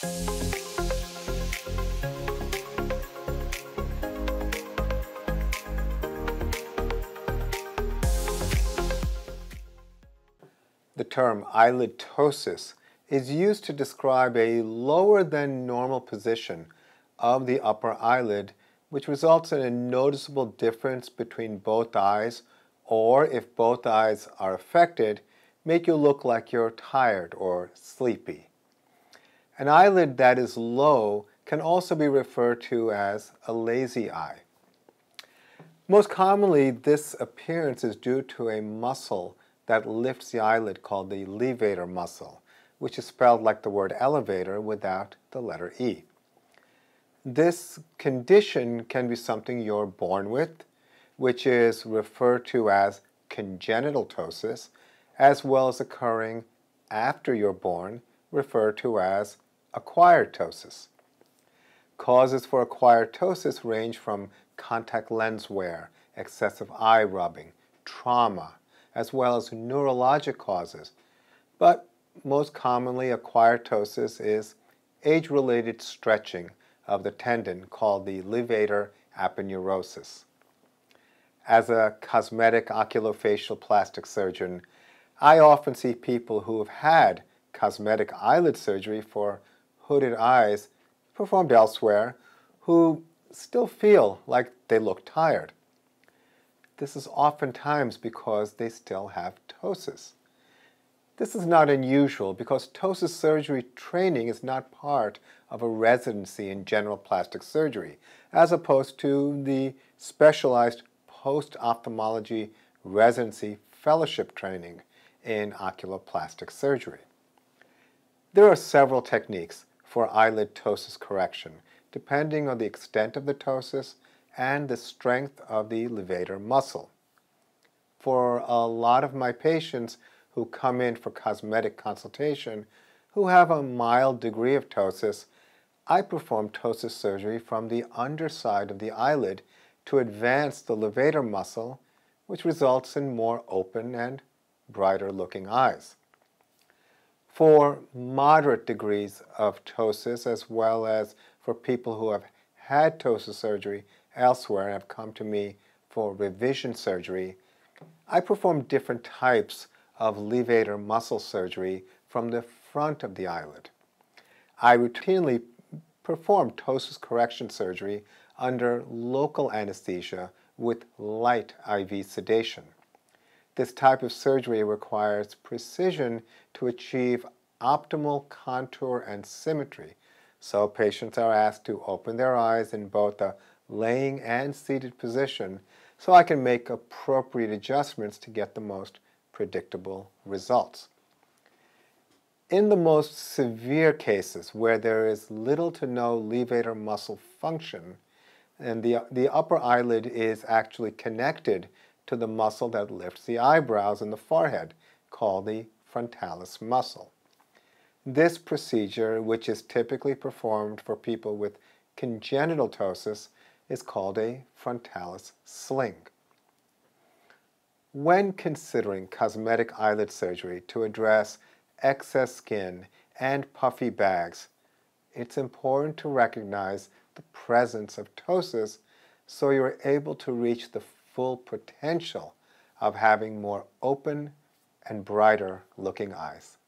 The term eyelid ptosis is used to describe a lower than normal position of the upper eyelid which results in a noticeable difference between both eyes or if both eyes are affected, make you look like you're tired or sleepy. An eyelid that is low can also be referred to as a lazy eye. Most commonly, this appearance is due to a muscle that lifts the eyelid called the levator muscle, which is spelled like the word elevator without the letter E. This condition can be something you're born with, which is referred to as congenital ptosis, as well as occurring after you're born, referred to as acquired ptosis. Causes for acquired ptosis range from contact lens wear, excessive eye rubbing, trauma, as well as neurologic causes. But most commonly, acquired ptosis is age-related stretching of the tendon called the levator aponeurosis. As a cosmetic oculofacial plastic surgeon, I often see people who have had cosmetic eyelid surgery for hooded eyes performed elsewhere who still feel like they look tired. This is oftentimes because they still have ptosis. This is not unusual because ptosis surgery training is not part of a residency in general plastic surgery, as opposed to the specialized post-ophthalmology residency fellowship training in oculoplastic surgery. There are several techniques for eyelid ptosis correction, depending on the extent of the ptosis and the strength of the levator muscle. For a lot of my patients who come in for cosmetic consultation who have a mild degree of ptosis, I perform ptosis surgery from the underside of the eyelid to advance the levator muscle, which results in more open and brighter looking eyes. For moderate degrees of ptosis, as well as for people who have had ptosis surgery elsewhere and have come to me for revision surgery, I perform different types of levator muscle surgery from the front of the eyelid. I routinely perform ptosis correction surgery under local anesthesia with light IV sedation. This type of surgery requires precision to achieve optimal contour and symmetry, so patients are asked to open their eyes in both a laying and seated position so I can make appropriate adjustments to get the most predictable results. In the most severe cases where there is little to no levator muscle function, and the, the upper eyelid is actually connected to the muscle that lifts the eyebrows and the forehead, called the frontalis muscle. This procedure, which is typically performed for people with congenital ptosis, is called a frontalis sling. When considering cosmetic eyelid surgery to address excess skin and puffy bags, it's important to recognize the presence of ptosis so you're able to reach the full potential of having more open and brighter looking eyes.